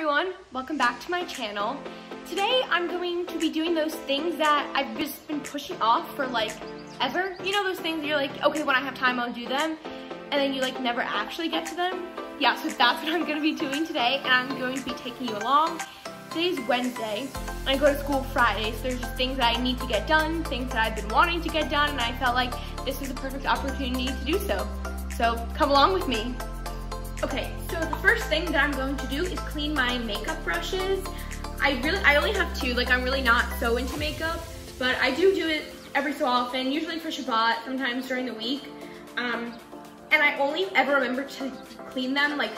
everyone, welcome back to my channel. Today I'm going to be doing those things that I've just been pushing off for like ever. You know those things you're like, okay, when I have time I'll do them, and then you like never actually get to them? Yeah, so that's what I'm gonna be doing today, and I'm going to be taking you along. Today's Wednesday, I go to school Friday, so there's just things that I need to get done, things that I've been wanting to get done, and I felt like this was a perfect opportunity to do so. So come along with me. Okay, so the first thing that I'm going to do is clean my makeup brushes. I really, I only have two, like I'm really not so into makeup, but I do do it every so often, usually for Shabbat, sometimes during the week. Um, and I only ever remember to clean them like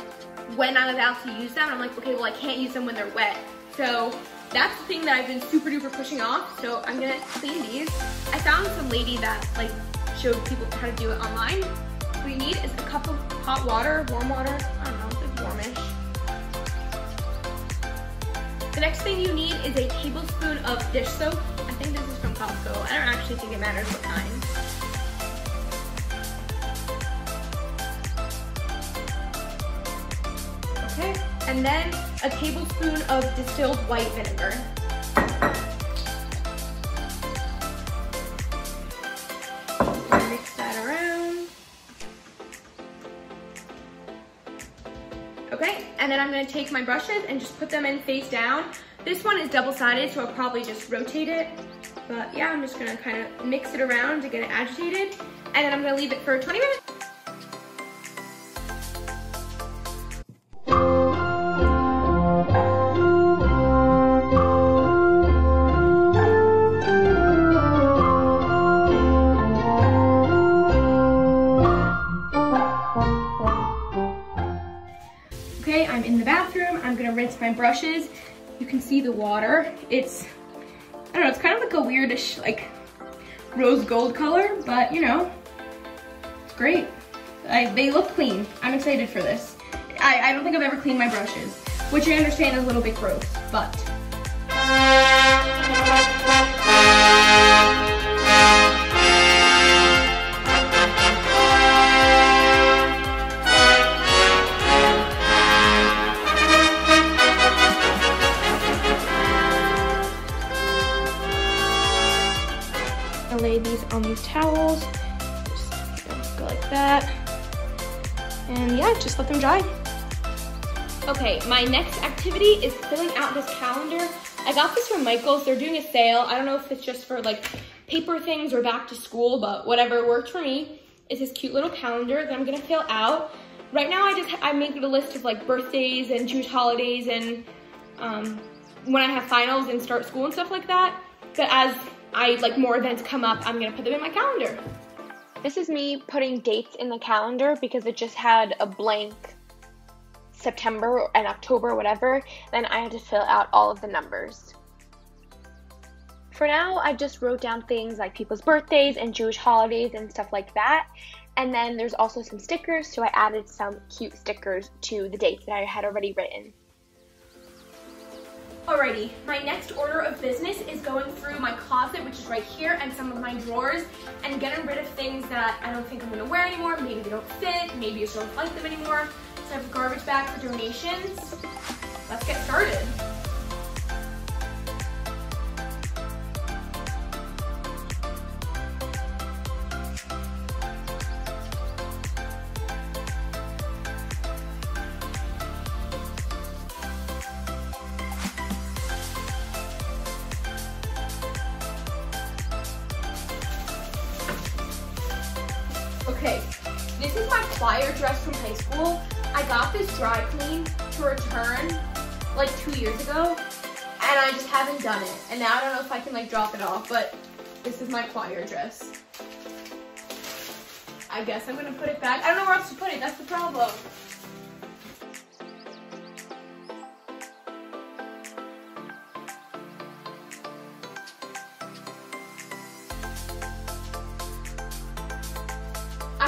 when I'm about to use them. I'm like, okay, well I can't use them when they're wet. So that's the thing that I've been super duper pushing off. So I'm gonna clean these. I found some lady that like showed people how to do it online what you need is a cup of hot water, warm water, I don't know, it's warmish. The next thing you need is a tablespoon of dish soap. I think this is from Costco. I don't actually think it matters what kind. Okay, and then a tablespoon of distilled white vinegar. Gonna take my brushes and just put them in face down. This one is double-sided, so I'll probably just rotate it. But yeah, I'm just gonna kind of mix it around to get it agitated. And then I'm gonna leave it for 20 minutes. Brushes. You can see the water. It's, I don't know, it's kind of like a weirdish, like, rose gold color, but you know, it's great. I, they look clean. I'm excited for this. I, I don't think I've ever cleaned my brushes, which I understand is a little bit gross, but. On these towels. Just go like that. And yeah, just let them dry. Okay, my next activity is filling out this calendar. I got this from Michael's. They're doing a sale. I don't know if it's just for like paper things or back to school, but whatever worked for me. Is this cute little calendar that I'm gonna fill out. Right now, I just I make a list of like birthdays and Jewish holidays and um, when I have finals and start school and stuff like that. But as I like more events come up, I'm gonna put them in my calendar. This is me putting dates in the calendar because it just had a blank September and October, whatever. Then I had to fill out all of the numbers. For now, I just wrote down things like people's birthdays and Jewish holidays and stuff like that. And then there's also some stickers, so I added some cute stickers to the dates that I had already written. Alrighty, my next order of business is going through my closet, which is right here, and some of my drawers, and getting rid of things that I don't think I'm gonna wear anymore. Maybe they don't fit, maybe I just don't like them anymore. So I have a garbage bag for donations. Let's get started. Okay, this is my choir dress from high school. I got this dry clean to return like two years ago, and I just haven't done it. And now I don't know if I can like drop it off, but this is my choir dress. I guess I'm gonna put it back. I don't know where else to put it, that's the problem.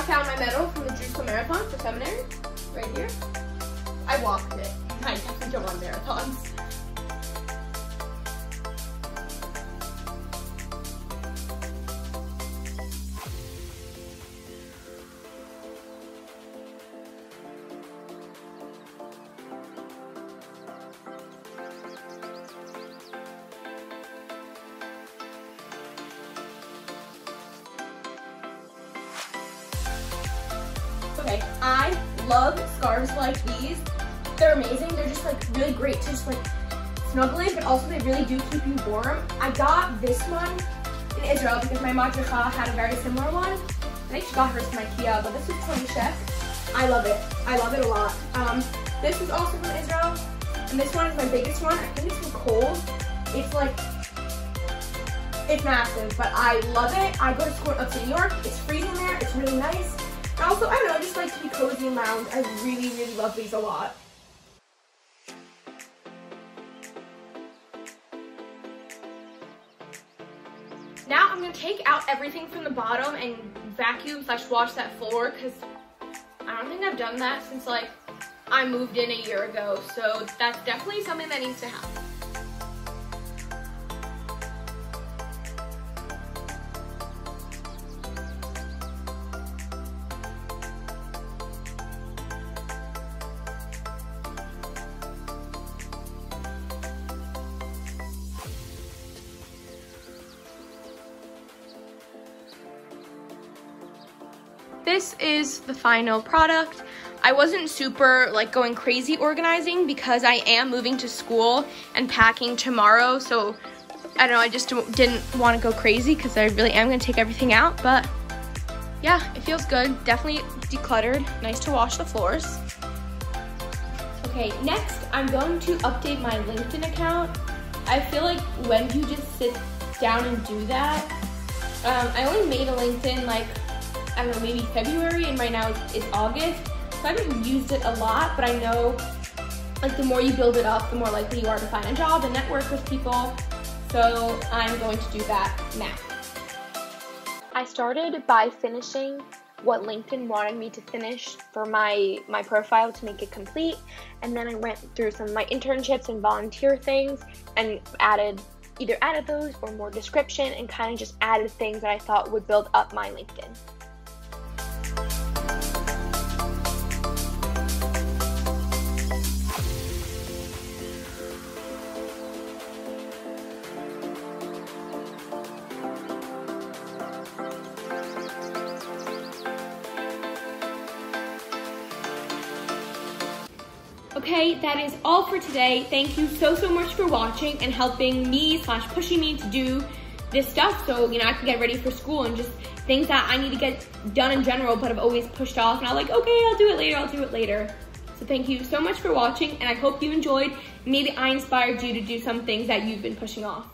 Found my medal from the Jerusalem Marathon for seminary, right here. I walked it. I definitely don't run marathons. Okay, I love scarves like these. They're amazing. They're just like really great to just like snuggle in, but also they really do keep you warm. I got this one in Israel because my madricha had a very similar one. I think she got hers from Ikea, but this is Konishek. I love it. I love it a lot. Um, this is also from Israel, and this one is my biggest one. I think it's for cold. It's like, it's massive, but I love it. I go to school in upstate New York. It's freezing there. It's really nice. Also, I don't know, I just like to be cozy and lounge. I really, really love these a lot. Now I'm gonna take out everything from the bottom and vacuum slash wash that floor because I don't think I've done that since like I moved in a year ago. So that's definitely something that needs to happen. This is the final product. I wasn't super like going crazy organizing because I am moving to school and packing tomorrow. So I don't know, I just didn't want to go crazy because I really am going to take everything out. But yeah, it feels good. Definitely decluttered. Nice to wash the floors. Okay, next I'm going to update my LinkedIn account. I feel like when you just sit down and do that, um, I only made a LinkedIn like I don't know, maybe February, and right now it's, it's August. So I haven't used it a lot, but I know like the more you build it up, the more likely you are to find a job and network with people. So I'm going to do that now. I started by finishing what LinkedIn wanted me to finish for my my profile to make it complete and then I went through some of my internships and volunteer things and added either added those or more description and kind of just added things that I thought would build up my LinkedIn. Okay, that is all for today. Thank you so, so much for watching and helping me slash pushing me to do this stuff so, you know, I can get ready for school and just things that I need to get done in general but I've always pushed off and I'm like, okay, I'll do it later, I'll do it later. So thank you so much for watching and I hope you enjoyed. Maybe I inspired you to do some things that you've been pushing off.